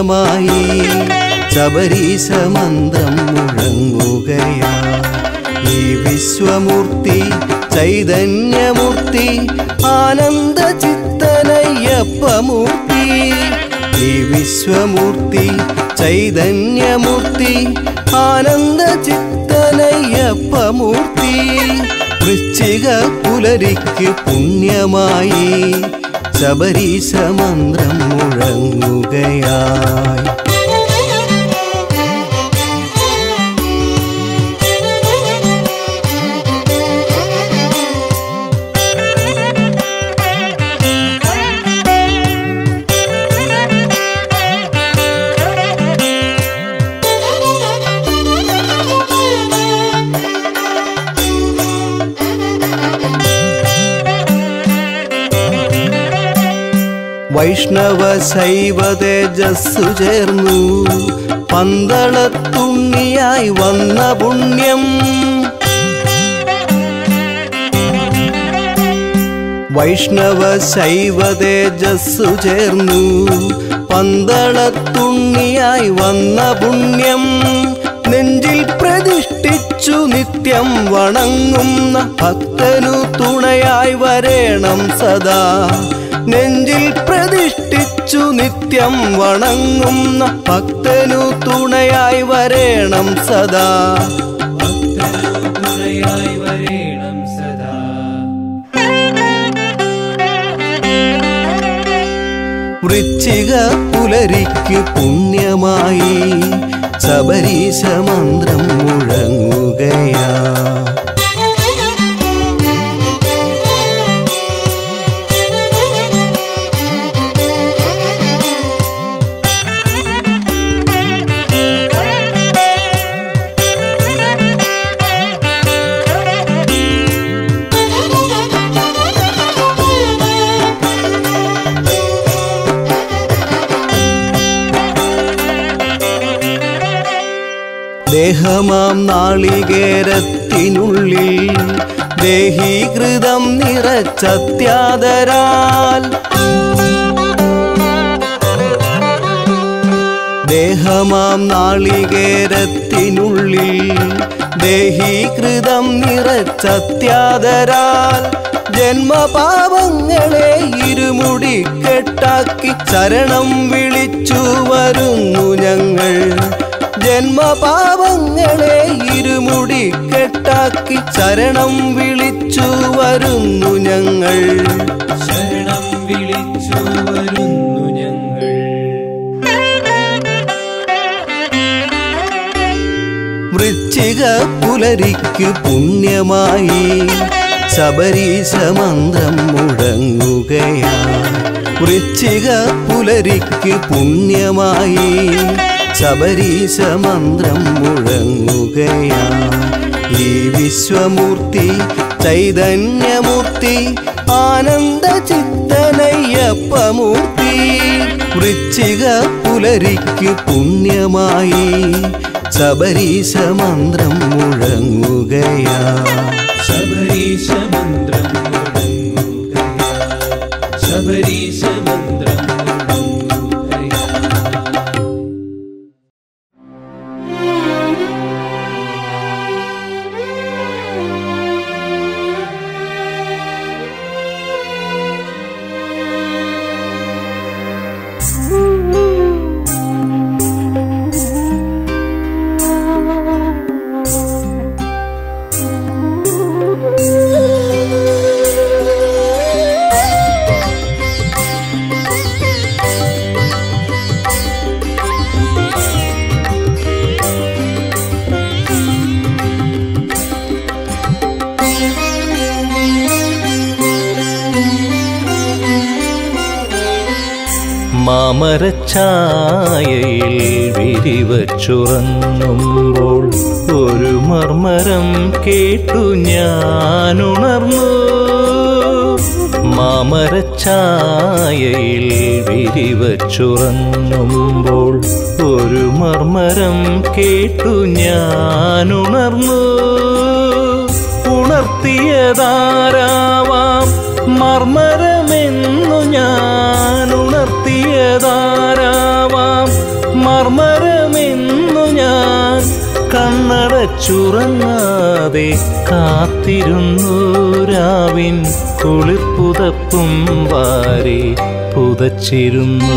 പുണ്യമായി ശബരീശ മന്ത്രം മുഴങ്ങുകയാ. ഈ വിശ്വമൂർത്തി ചൈതന്യമൂർത്തി ആനന്ദ ചിത്തനയ്യപ്പമൂർത്തി ഈ വിശ്വമൂർത്തി ചൈതന്യമൂർത്തി ആനന്ദ ചിത്തനയ്യപ്പമൂർത്തി വൃശ്ചിക പുലരിക്ക് പുണ്യമായി ശബരീശ മന്ത്രം മുഴങ്ങുകയായി. വൈഷ്ണവ ശൈവ തേജസ്സു ചേർന്നു. പന്തളത്തുണ്ണിയായി വന്ന പുണ്യം. വൈഷ്ണവ ശൈവ തേജസ്സു ചേർന്നു. പന്തളത്തുണ്ണിയായി വന്ന പുണ്യം. നെഞ്ചിൽ പ്രതിഷ്ഠിച്ചു നിത്യം വണങ്ങുന്ന ഭക്തനു തുണയായി വരേണം സദാ. നെഞ്ചിൽ പ്രതിഷ്ഠിച്ചു നിത്യം വണങ്ങുന്ന ഭക്തനു തുണയായി വരേണം സദാ. വൃശ്ചിക പുലരിക്ക് പുണ്യമായി ശബരീശ മന്ത്രം മുഴങ്ങുകയാ. ദേഹമാം നാളികേരത്തിനുള്ളിൽ ദേഹീകൃതം നിറച്ചത്യാദരാൽ. ദേഹമാം നാളികേരത്തിനുള്ളിൽ ദേഹീകൃതം നിറച്ചത്യാദരാൽ. ജന്മപാപങ്ങളെ ഇരുമുടി കെട്ടാക്കി ചരണം വിളിച്ചു വരുന്നു ഞങ്ങൾ. ജന്മപാപങ്ങളെ ഇരുമുടി കെട്ടാക്കി ചരണം വിളിച്ചു വരുന്നു ഞങ്ങൾ. ശരണം വിളിച്ചു വരുന്നു ഞങ്ങൾ. വൃശ്ചിക പുലരിക്ക് പുണ്യമായി ശബരീശ മന്ത്രം മുഴങ്ങുകയാ വൃശ്ചിക പുലരിക്ക് പുണ്യമായി ശബരീശ മന്ത്രം മുഴങ്ങുകയാ ഈ വിശ്വമൂർത്തി ചൈതന്യമൂർത്തി ആനന്ദ ചിത്തനയ്യപ്പമൂർത്തി വൃശ്ചിക പുലരിക്ക് പുണ്യമായി ശബരീശ മന്ത്രം മുഴങ്ങുകയാ ശബരീശ മന്ത്രം മുഴങ്ങുകയാ. ശബരീശ മന്ത്രം വിരിവച്ചുറങ്ങുമ്പോൾ ഒരു മർമരം കേട്ടു ഞാനുണർന്നു. മാമരച്ചായയിൽ വിരിവച്ചുറങ്ങുമ്പോൾ ഒരു മർമരം കേട്ടു ഞാനുണർന്നു. ഉണർത്തിയതാരാവാം മർമരമെന്നു ഞാൻ ഉണർത്തിയതാരാവാം ഞാൻ കണ്ണടച്ചുറങ്ങാതെ കാത്തിരുന്നു രാവിൻ കുളിർപ്പുതപ്പും വാരി പുതച്ചിരുന്നു.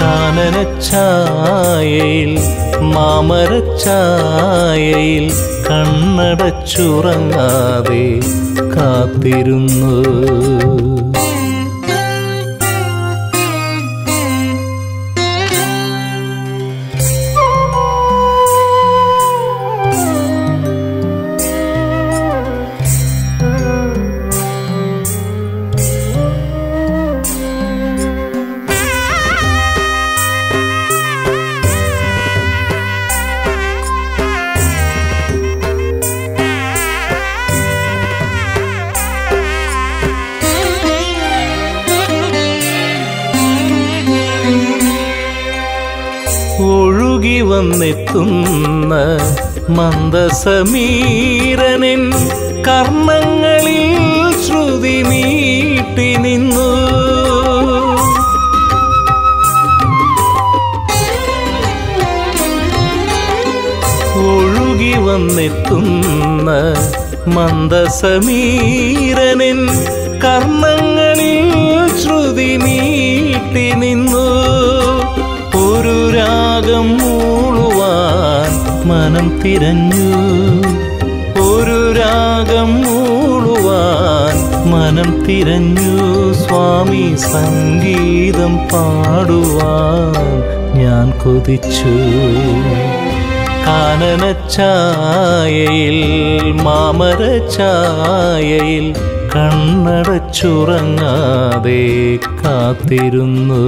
കാനനച്ചായയിൽ മാമരച്ചായയിൽ കണ്ണടച്ചുറങ്ങാതെ കാത്തിരുന്നു. വന്നെത്തുന്ന മന്ദസമീരനിൻ കർണങ്ങളിൽ ശ്രുതി നീട്ടി നിന്നു. ഒഴുകി വന്നെത്തുന്ന മന്ദസമീരനിൻ കർണങ്ങളിൽ ശ്രുതി നീട്ടി നിന്നു. രാഗം മൂളുവാൻ മനം തിരഞ്ഞു. ഒരു രാഗം മൂളുവാൻ മനം തിരഞ്ഞു. സ്വാമി സംഗീതം പാടുവാൻ ഞാൻ കൊതിച്ചു. കാനനച്ചായയിൽ മാമരച്ചായയിൽ കണ്ണടച്ചുറങ്ങാതെ കാത്തിരുന്നു.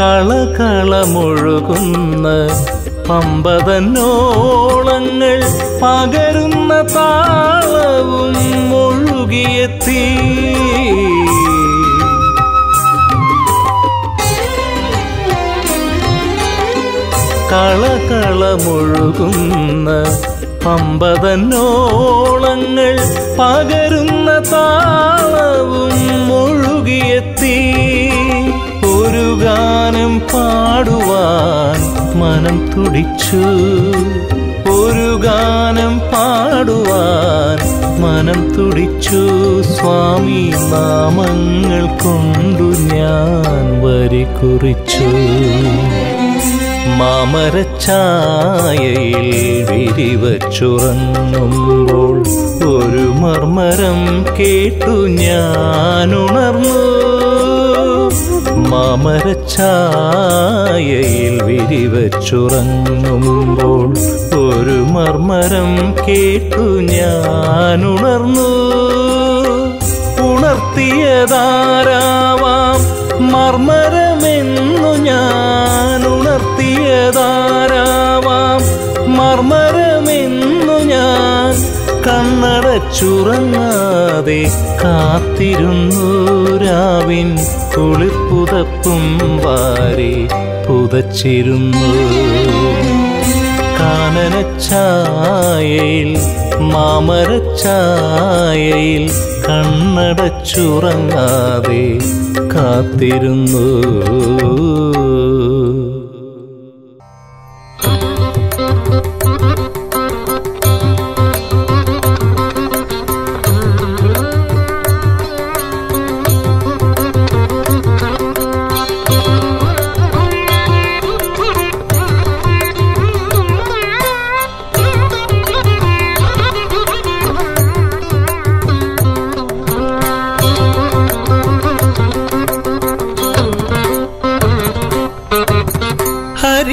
കളകളമൊഴുകുന്ന പമ്പതന്നോളങ്ങൾ പകരുന്ന താളവും ഒഴുകിയെത്തി കളകളമൊഴുകുന്ന പമ്പതന്നോളങ്ങൾ പകരുന്ന താളവും ഒഴുകിയെത്തി ഒരു ഗാനം പാടുവാൻ മനം തുടിച്ചു. ഒരു ഗാനം പാടുവാൻ മനം തുടിച്ചു. സ്വാമി നാമങ്ങൾ കൊണ്ടു ഞാൻ വരി കുറിച്ചു. മാമരച്ചായയിൽ വിരിവച്ചുറങ്ങുമ്പോൾ ഒരു മർമരം കേട്ടു ഞാൻ ഉണർന്നു. മാമരച്ചായയിൽ വിരിവച്ചുറങ്ങുമ്പോൾ ഒരു മർമരം കേട്ടു ഞാൻ ഉണർന്നു ഉണർത്തിയതാരാവാം മർമരമെന്നു ഞാൻ ഉണർത്തിയതാരാവാം മർമരമെന്നു ഞാൻ കണ്ണടച്ചുറങ്ങാതെ കാത്തിരുന്നു രാവിൻ കുളിർപ്പുതപ്പും വാരി പുതച്ചിരുന്നു. കാനനച്ചായയിൽ മാമരച്ചായയിൽ കണ്ണടച്ചുറങ്ങാതെ കാത്തിരുന്നു.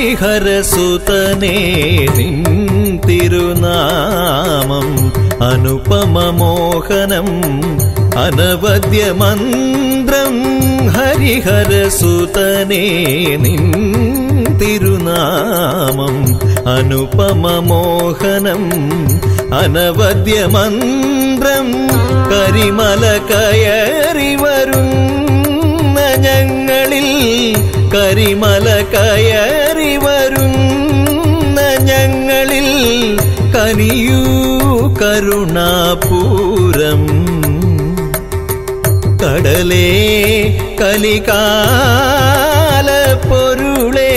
ഹരിഹരസുതനേ നിൻ തിരുനാമം അനുപമമോഹനം അനവദ്യമന്ത്രം ഹരിഹരസുതനേ നിൻ തിരുനാമം അനുപമമോഹനം അനവദ്യമന്ത്രം കരിമല കയറി വരുന്ന ഞങ്ങളിൽ കരിമല കയറി വരുന്ന ഞങ്ങളിൽ കനിയൂ കരുണാപൂരം. കടലേ കലികാല പൊരുളേ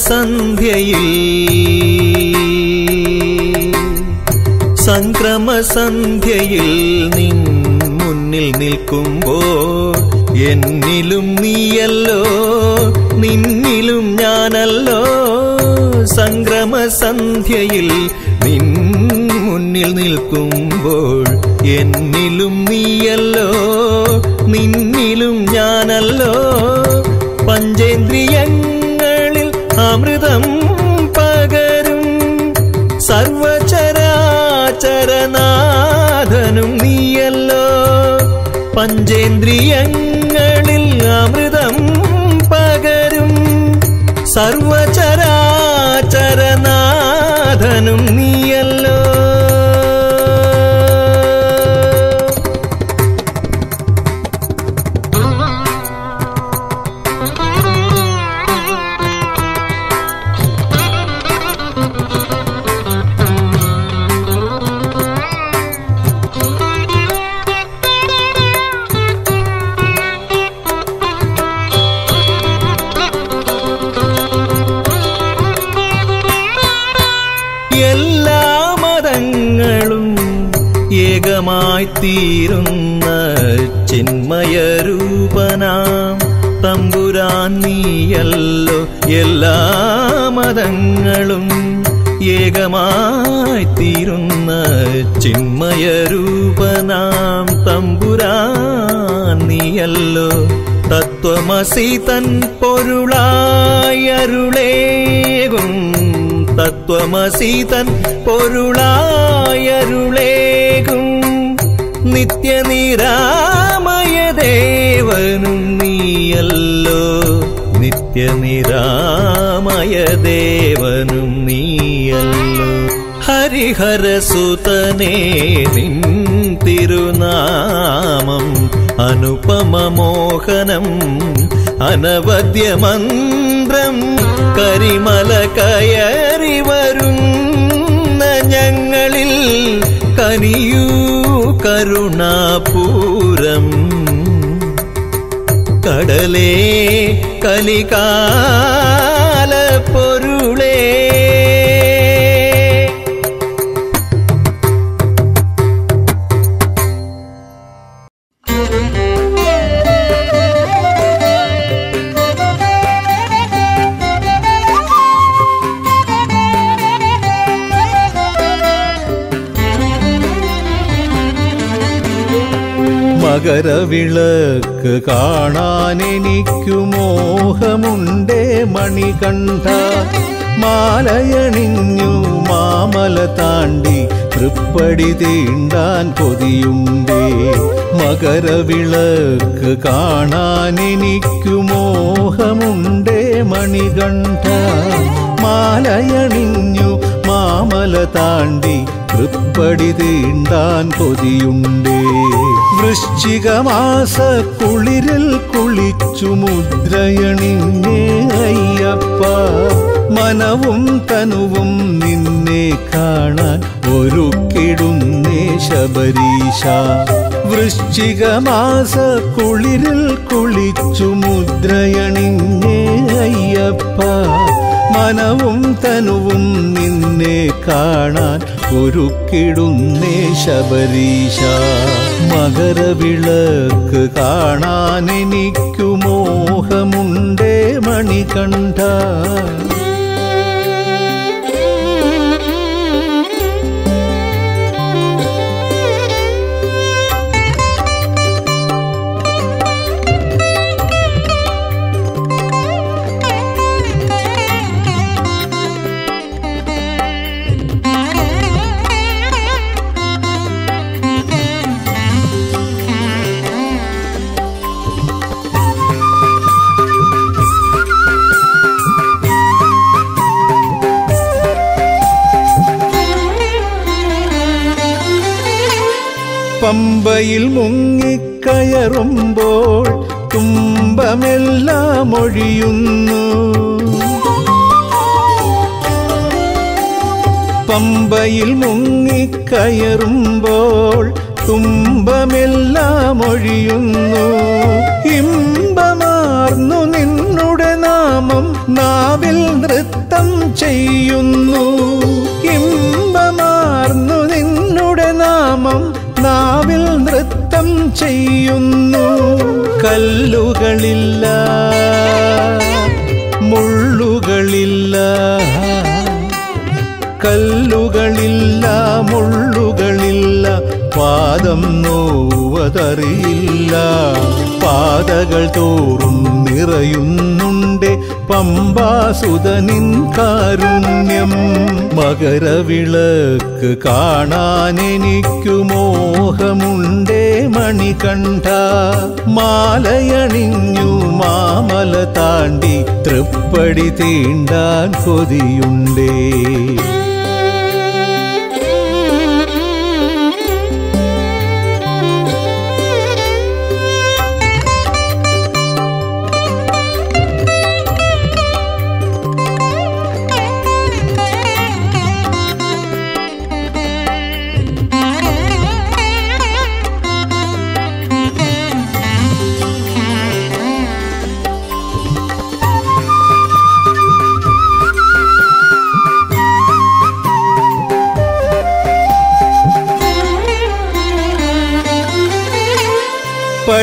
സംക്രമസന്ധ്യയിൽ സംക്രമസന്ധ്യയിൽ നിൻ മുന്നിൽ നിൽക്കുമ്പോൾ എന്നിലും നീയല്ലോ നിന്നിലും ഞാനല്ലോ. സംക്രമസന്ധ്യയിൽ നിൻ മുന്നിൽ നിൽക്കുമ്പോൾ എന്നിലും നീയല്ലോ നിന്നിലും ഞാനല്ലോ. പഞ്ചേന്ദ്രിയങ്ങളിൽ അമൃതം പകരും സർവചരാചരനാഥനും നീയല്ലോ. പഞ്ചേന്ദ്രിയങ്ങളിൽ അമൃതം പകരും സർവചരാചരനാഥനും നീയല്ലോ തീരുന്ന ചിന്മയരൂപനാം. തമ്പുരാൻ നീയല്ലോ എല്ലാ മതങ്ങളും ഏകമായി തീരുന്ന ചിന്മയരൂപനാം. തമ്പുരാൻ നീയല്ലോ തത്വമസി തൻ പൊരുളായരുളേകും തത്വമസി തൻ പൊരുളായരുളേകും നിത്യനിരാമയ ദേവനും നീയല്ലോ. നിത്യനിരാമയ ദേവനും നീയല്ലോ. ഹരിഹരസുതനേ നിൻ തിരുനാമം അനുപമമോഹനം അനവദ്യമന്ത്രം കരിമല കയറി വരുന്ന ഞങ്ങളിൽ കനിയൂ. കരുണാപൂരം കടലേ കലികാല മകരവിളക്ക് കാണാൻ എനിക്കു മോഹമുണ്ടേ മണികണ്ഠ. മാലയണിഞ്ഞു മാമല താണ്ടി തൃപ്പടി തീണ്ടാൻ കൊതിയുണ്ടേ. മകരവിളക്ക് കാണാൻ എനിക്കു മോഹമുണ്ടേ മണികണ്ഠ. മാലയണിഞ്ഞു മാമല താണ്ടി തൃപ്പടി തീണ്ടാൻ കൊതിയുണ്ടേ. വൃശ്ചികമാസ കുളിരിൽ കുളിച്ചു മുദ്രയണിഞ്ഞേ അയ്യപ്പ. മനവും തനുവും നിന്നെ കാണാൻ ഒരുക്കിടുന്നേ ശബരീശ. വൃശ്ചിക മാസ കുളിരിൽ കുളിച്ചു മുദ്രയണിഞ്ഞേ അയ്യപ്പ. മനവും തനുവും നിന്നെ കാണാൻ ഒരുക്കിടുന്നേ ശബരീശ മകരവിളക്ക് കാണാനെനിക്കു മോഹമുണ്ടേ മണികണ്ഠ. ഒഴിയുന്നു പമ്പയിൽ മുങ്ങിക്കയറുമ്പോൾ തുമ്പമെല്ലാം ഒഴിയുന്നു. ഇമ്പമാർന്നു നിന്നുടെ നാമം നാവിൽ നൃത്തം ചെയ്യുന്നു. ഇമ്പമാർന്നു നിന്നുടെ നാമം നാവിൽ നൃത്തം ചെയ്യുന്നു. കല്ലുകളില്ല പാദം നോവതറിയില്ല പാതകൾ തോറും നിറയുന്നുണ്ട്. പമ്പാസുതനിൻ കാരുണ്യം. മകരവിളക്ക് കാണാനെനിക്കു മോഹമുണ്ടേ മണികണ്ഠ. മാലയണിഞ്ഞു മാമല താണ്ടി തൃപ്പടി തീണ്ടാൻ കൊതിയുണ്ടേ.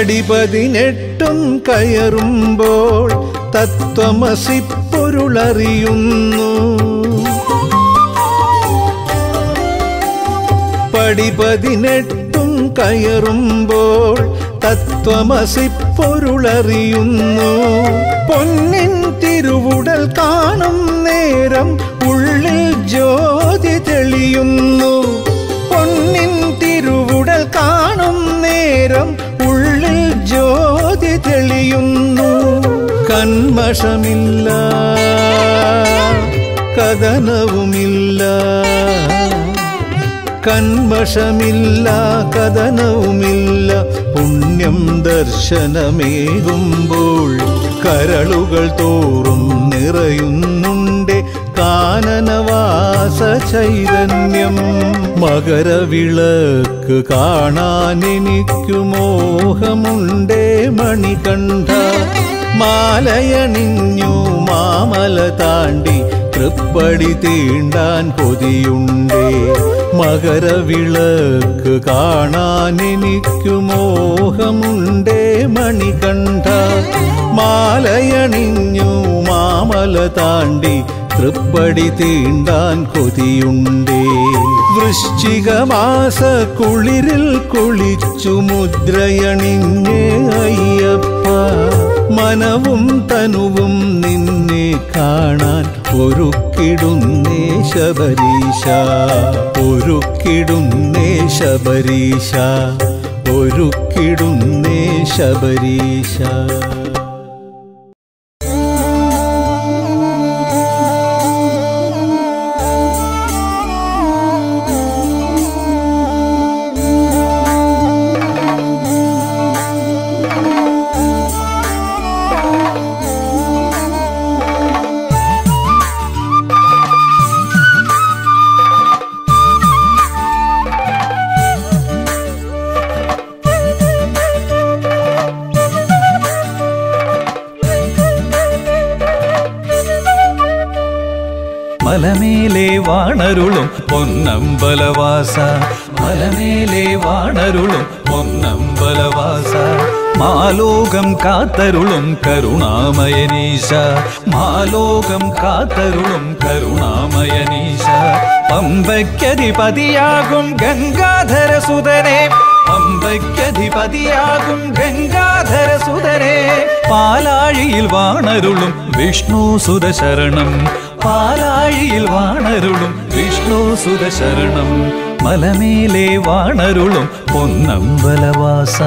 പടി പതിനെട്ടും കയറുമ്പോൾ തത്വമസിപ്പൊരുളറിയുന്നു. പടി പതിനെട്ടും കയറുമ്പോൾ തത്വമസിപ്പൊരുളറിയുന്നു. പൊന്നിൻ തിരുവുടൽ കാണും നേരം ഉള്ളിൽ ജ്യോതി തെളിയുന്നു. പൊന്നിൻ തിരുവുടൽ കാണും നേരം ജ്യോതി തെളിയുന്നു. കന്മഷമില്ല. കഥനവുമില്ല. കന്മഷമില്ല കഥനവുമില്ല. പുണ്യം ദർശനമേകുമ്പോൾ കരളുകൾ തോറും നിറയുന്നുണ്ട്. കാനനവാസ ചൈതന്യം മകരവിളക്ക് കാണാൻ എനിക്കു മോഹമുണ്ടേ മണികണ്ഠ. മാലയണിഞ്ഞു മാമല താണ്ടി തൃപ്പടി തീണ്ടാൻ കൊതിയുണ്ടേ. മകരവിളക്ക് കാണാൻ എനിക്കു മോഹമുണ്ടേ മണികണ്ഠ. മാലയണിഞ്ഞു മാമല താണ്ടി തൃപ്പടി തീണ്ടാൻ കൊതിയുണ്ടേ. വൃശ്ചികമാസ കുളിരിൽ കുളിച്ചു മുദ്രയണിഞ്ഞേ അയ്യപ്പ. മനവും തനുവും നിന്നെ കാണാൻ ഒരുക്കിടുന്നേ ശബരീശ. ഒരുക്കിടുന്നേ ശബരീശ. ഒരുക്കിടുന്നേ ശബരീശ. മലമേലെ വാണരുളും പൊന്നമ്പലവാസ. മലമേലെ വാണരുളും പൊന്നമ്പലവാസ. മാലോകം കാത്തരുളും കരുണാമയനീശ. മാലോകം കാത്തരുളും കരുണാമയനീശ. പമ്പയ്ക്കധിപതിയാകും ഗംഗാധര സുതനെ പമ്പയ്ക്കധിപതിയാകും ഗംഗാധര സുതനെ പാലാഴിയിൽ വാണരുളും വിഷ്ണു സുതശരണം. പാലാഴിയിൽ വാണരുളും വിഷ്ണു സുതശരണം മലമേലെ വാണരുളും പൊന്നമ്പലവാസ.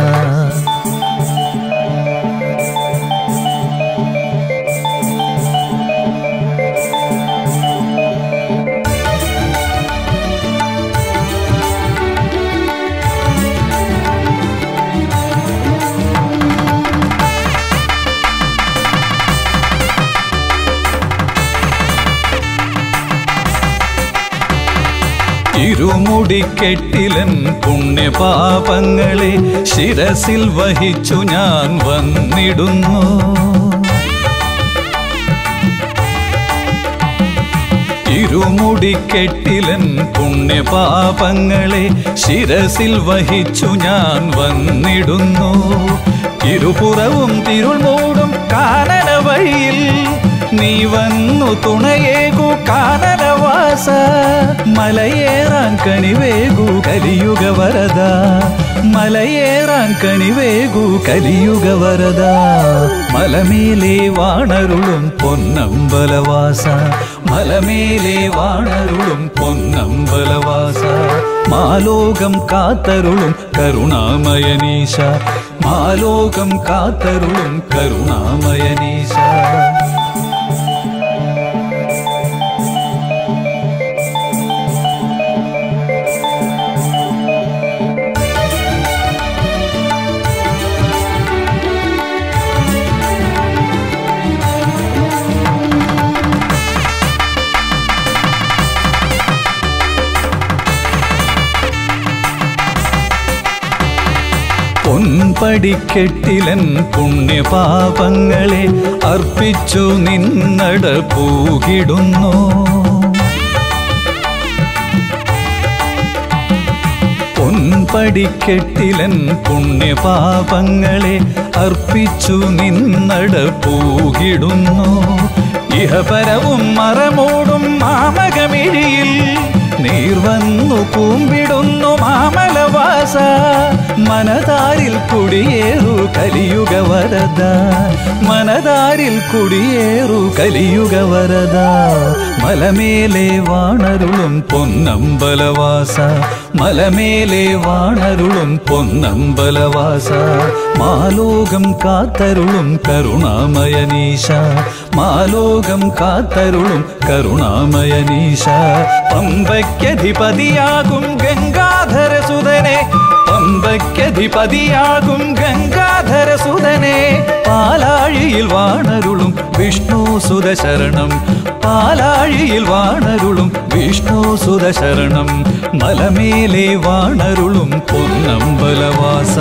ഇരുമുടിക്കെട്ടിലൻ പുണ്യപാപങ്ങളെ ശിരസിൽ വഹിച്ചു ഞാൻ വന്നിടുന്നു. ഇരുമുടിക്കെട്ടിലൻ പുണ്യപാപങ്ങളെ ശിരസിൽ വഹിച്ചു ഞാൻ വന്നിടുന്നു. ഇരുപുറവും തിരുൾ മൂടും കാനന വഴിയിൽ നീ വന്നു തുണയേകു കാനനവാസ മലയേറാൻ കണിവേകു കലിയുഗ വരദ. മലയേറാൻ കണിവേകു കലിയുഗ വരദ. മലമേലെ വാണരുളും പൊന്നമ്പലവാസ. മലമേലെ വാണരുളും പൊന്നമ്പലവാസ. മാലോകം കാത്തരുളും കരുണാമയനീശ. മാലോകം കാത്തരുളും കരുണാമയനീശ. പൊൻപടിക്കെട്ടിലൻ പുണ്യപാപങ്ങളെ അർപ്പിച്ചു നിന്നട പൂകിടുന്നു. പൊൻപടിക്കെട്ടിലൻ പുണ്യപാപങ്ങളെ അർപ്പിച്ചു നിന്നട പൂകിടുന്നു. ഇഹപരവും മറമൂടും മാമകമിഴിയിൽ നീർ വന്നു കൂമ്പിടുന്നു മാമലവാസ. മനതാരിൽ കുടിയേറു കലിയുഗ വരദ മനതാരിൽ കുടിയേറു കലിയുഗ വരദ മലമേലെ വാണരുളും പൊന്നമ്പലവാസ മലമേലെ വാണരുളും പൊന്നമ്പലവാസ മാലോകം കാത്തരുളും കരുണാമയനീശ മാലോകം കാത്തരുളും കരുണാമയനീശ പമ്പയ്ക്കധിപതിയാകും ഗംഗാധര സുതനെ പമ്പയ്ക്കധിപതിയാകും ഗംഗാധര സുതനെ പാലാഴിയിൽ വാണരുളും വിഷ്ണു സുതശരണം പാലാഴിയിൽ വാണരുളും വിഷ്ണു സുതശരണം മലമേലെ വാണരുളും പൊന്നമ്പലവാസ.